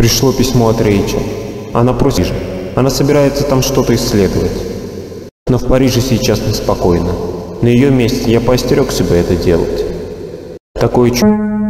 Пришло письмо от Рейчел. Она просит же. Она собирается там что-то исследовать. Но в Париже сейчас неспокойно. На ее месте я поостерегся бы это делать. Такое чувство.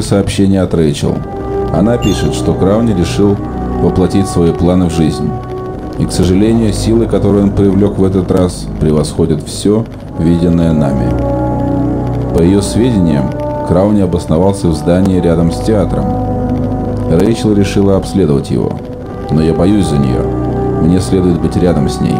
Новое сообщение от Рэйчел. Она пишет, что Крауни решил воплотить свои планы в жизнь. И, к сожалению, силы, которые он привлек в этот раз, превосходят все, виденное нами. По ее сведениям, Крауни обосновался в здании рядом с театром. Рэйчел решила обследовать его. Но я боюсь за нее. Мне следует быть рядом с ней.